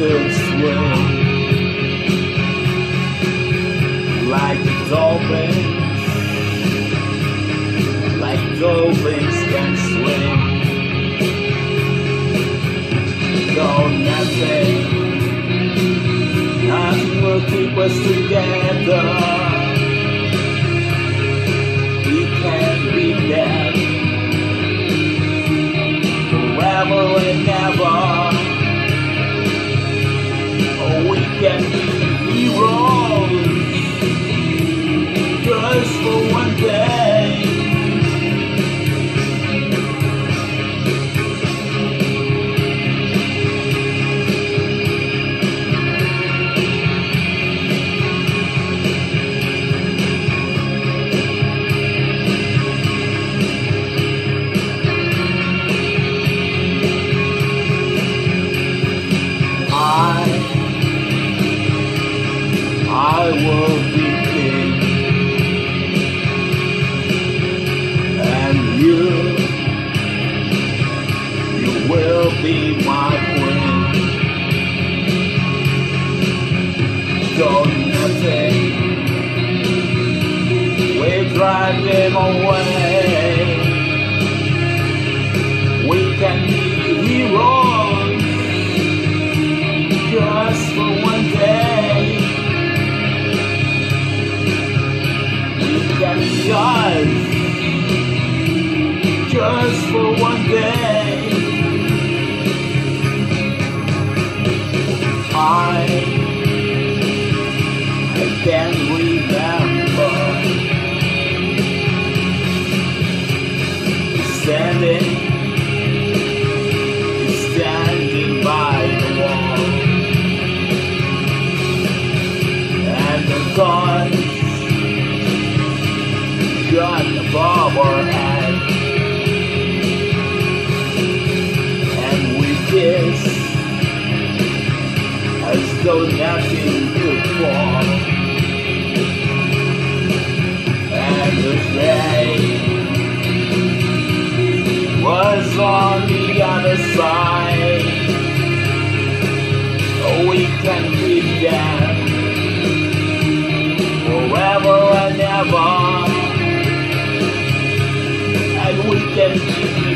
could swim like dolphins, like dolphins can swim. No, nothing. Nothing will keep us together. Oh, I will be king, and you, you will be my queen. Don't nothing, we drive them away. We can can just for one day. I, can't remember standing, standing by the wall. and the our heads, and we kiss as though nothing could fall. And the day was on the other side. We can be down them.